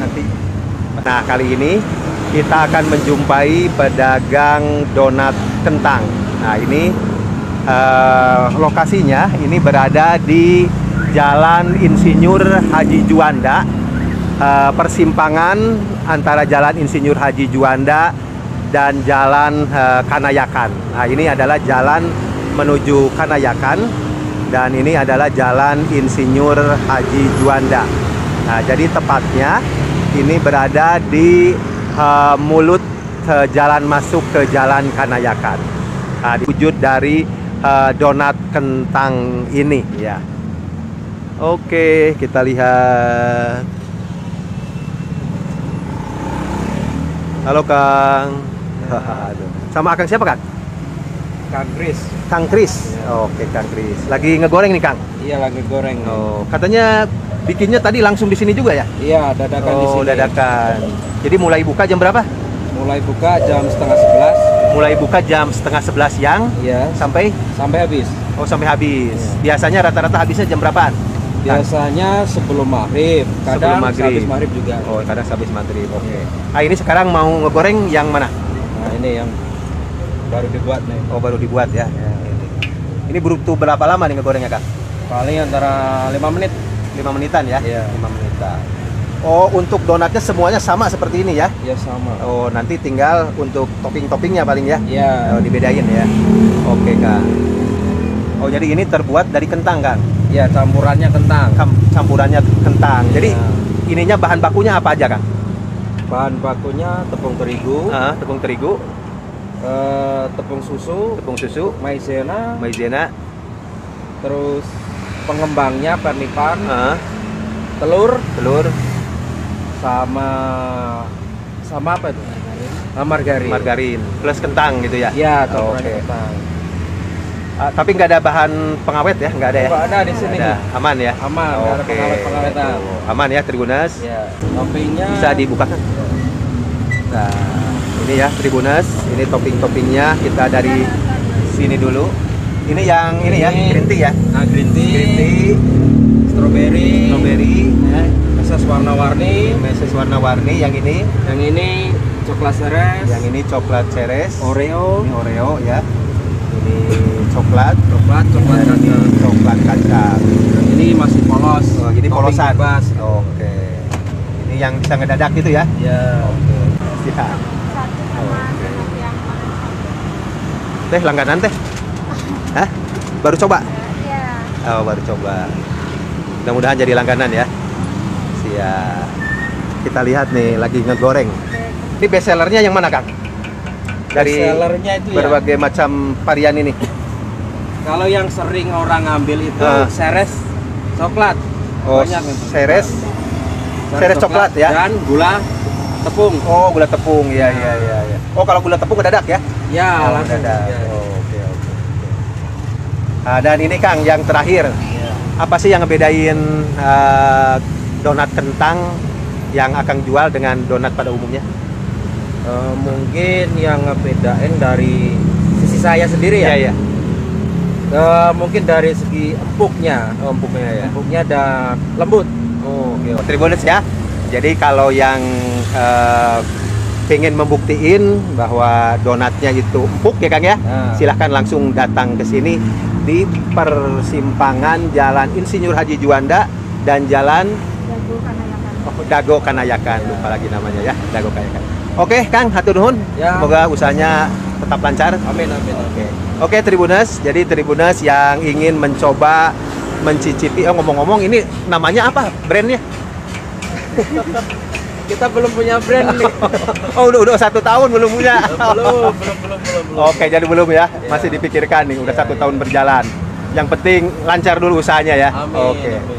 nanti. Nah, kali ini kita akan menjumpai pedagang donat kentang. Nah, ini eh, lokasinya ini berada di Jalan Insinyur Haji Juanda, eh, persimpangan antara Jalan Insinyur Haji Juanda dan Jalan eh, Kanayakan. Nah, ini adalah jalan menuju Kanayakan dan ini adalah Jalan Insinyur Haji Juanda. Nah, jadi tepatnya ini berada di eh, mulut ke jalan masuk ke Jalan Kanayakan. Nah, wujud dari eh, donat kentang ini ya. Oke, kita lihat. Halo Kang. Aduh. Sama Kang siapa Kang? Kang Kris. Kang Kris. Oke, Kang Kris. Lagi ngegoreng nih Kang. Iya lagi goreng. Oh, katanya bikinnya tadi langsung di sini juga ya? Iya dadakan di oh, sini. dadakan. Jadi mulai buka jam berapa? Mulai buka jam setengah sebelas. Mulai buka jam setengah sebelas siang Iya. sampai Sampai habis. oh sampai habis. Iya. Biasanya rata-rata habisnya jam berapaan? Biasanya sebelum maghrib. Kadang Sebelum maghrib. habis maghrib juga. Oh, kadang habis maghrib. Oke. Ah ini sekarang mau ngegoreng yang mana? Nah ini yang baru dibuat nih. Oh baru dibuat ya. Ini butuh berapa lama nih ngegorengnya kak? Paling antara 5 menit. 5 menitan ya? Iya. 5 menitan. Oh untuk donatnya semuanya sama seperti ini ya? Ya sama. Oh nanti tinggal untuk topping-toppingnya paling ya? Iya. Oh, dibedain ya. Oke kak. Oh jadi ini terbuat dari kentang kan? Ya campurannya kentang. Kam- campurannya kentang. Jadi Iya. ininya bahan bakunya apa aja kang? Bahan bakunya tepung terigu, Ah, tepung terigu, eh, tepung susu, tepung susu, maizena, maizena, terus pengembangnya pernipan, ah, telur, telur, sama sama apa itu? Margarin. margarin, plus kentang gitu ya? Iya, Oh, Oke. kentang. Ah, tapi nggak ada bahan pengawet ya? Nggak ada ya? Nggak ada di sini. Ada. Aman ya? Aman, nggak ada Oke. pengawet-pengawetan. Oh, Aman ya Tribunas? Ya, toppingnya Bisa dibukakan? Nah, ini ya Tribunas, ini topping-toppingnya kita dari sini dulu. Ini yang ini ya, Ini. green tea ya? nah, green tea, Green tea, strawberry, strawberry, ya. meses warna-warni. meses warna-warni. Yang ini, Yang ini coklat seres, yang ini coklat ceres. Oreo, Ini Oreo ya. Ini coklat, coklat, coklat ini kacang. coklat kacang. Yang ini masih polos. Oh, jadi Topping polosan. bebas. Oke. Ini yang bisa ngedadak gitu ya? Ya. Oke. Siap. Teh langganan teh? Hah? Baru coba? Iya. Oh, baru coba. Mudah-mudahan jadi langganan ya. Siap. Kita lihat nih lagi ngegoreng. Ini best sellernya yang mana, Kang? Dari itu ya. berbagai macam varian ini. Kalau yang sering orang ngambil itu Ah. seres coklat. Oh, Banyak itu. seres. Seres coklat ya? Dan gula tepung. Oh, gula tepung. Iya, iya, iya, iya. Oh, kalau gula tepung ngedadak ya? Ya, oh, langsung. Ya. Oh. Ah, dan ini Kang yang terakhir. Ya. Apa sih yang ngebedain eh, donat kentang yang akan jual dengan donat pada umumnya? Eh, mungkin yang ngebedain dari sisi saya sendiri ya. Iya, iya. Eh, mungkin dari segi empuknya. Oh, empuknya ya. Empuknya dan lembut. Oh, oke. Tribuners ya. Jadi kalau yang eh, pengen membuktiin bahwa donatnya itu empuk ya Kang ya, Nah. silahkan langsung datang ke sini di persimpangan Jalan Insinyur Haji Juanda dan Jalan Jago kanayakan. oh, Dago Kanayakan. Lupa lagi namanya ya, Dago Kanayakan. Oke, Kang, hatur nuhun. Ya. Semoga usahanya tetap lancar. Amin amin. Oke. Oke, Tribuners. Jadi Tribuners yang ingin mencoba mencicipi oh ngomong-ngomong ini namanya apa brandnya? Kita belum punya brand nih. Oh udah udah satu tahun belum punya. belum, belum, belum, belum, belum. Oke jadi belum ya, Ya. masih dipikirkan nih udah Ya, satu ya. tahun berjalan. Yang penting lancar dulu usahanya ya. Amin. Oke. amin.